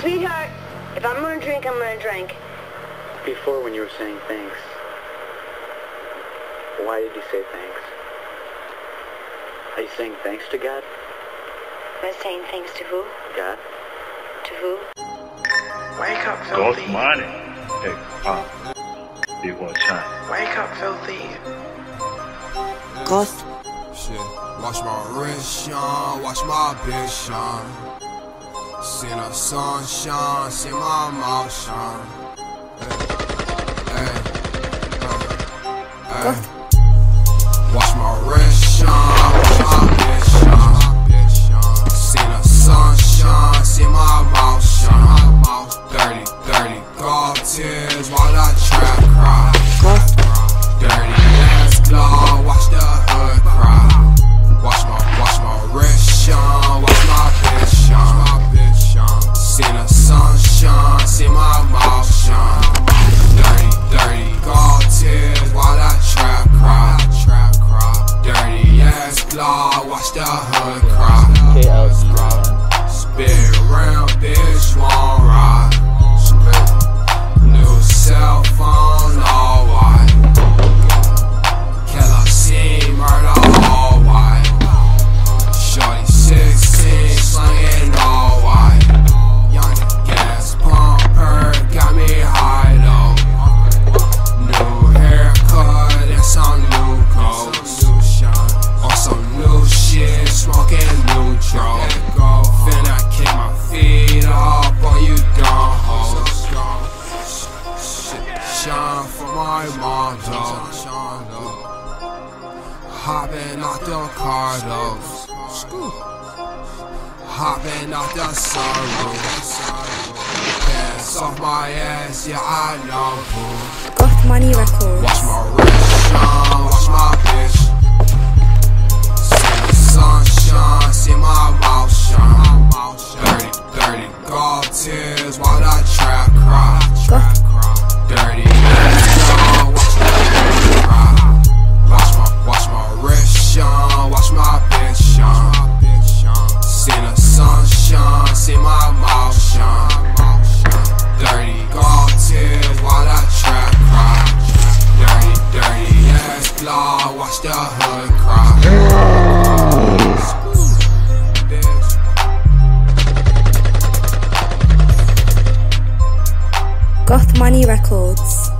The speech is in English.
Sweetheart, if I'm gonna drink, I'm gonna drink. Before when you were saying thanks, why did you say thanks? Are you saying thanks to God? Am I saying thanks to who? God? To who? Wake up, Ghost filthy. money. Hey, uh, equal chance. Wake up, filthy. Ghost. Shit, watch my wrist shine, watch my bitch shine. See the sun shine, see my mouth shine. Hey, hey, hey. Watch Hopping out the car, though. Hopping out the sunroof. Pants off my ass, yeah, I know who. Goth Money Records. Watch my wrist shine, watch my bitch. See the sun shine, see my mouth shine. Dirty, dirty gold tears watch cry. Goth Money Records.